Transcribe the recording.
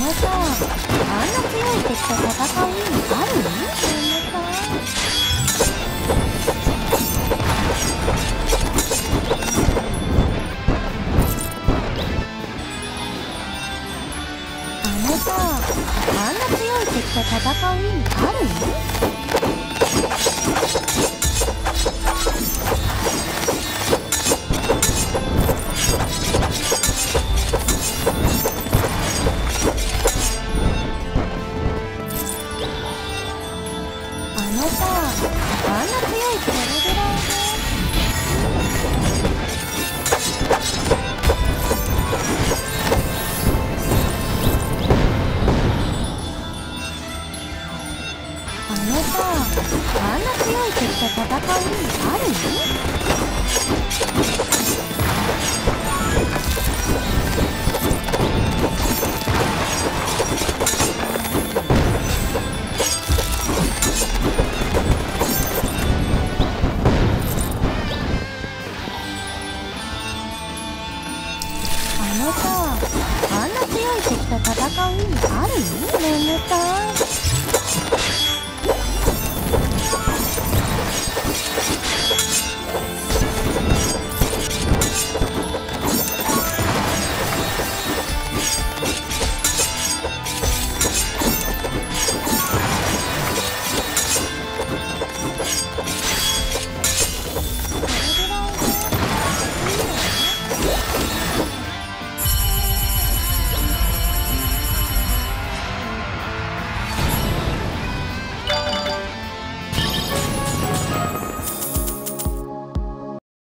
のさあんな強い敵と戦う意味あるあのさあんな強い敵と戦う意味ある？のあのさあんな強い敵と戦う意味？あのさあんな強い敵と戦う意味ある？眠たい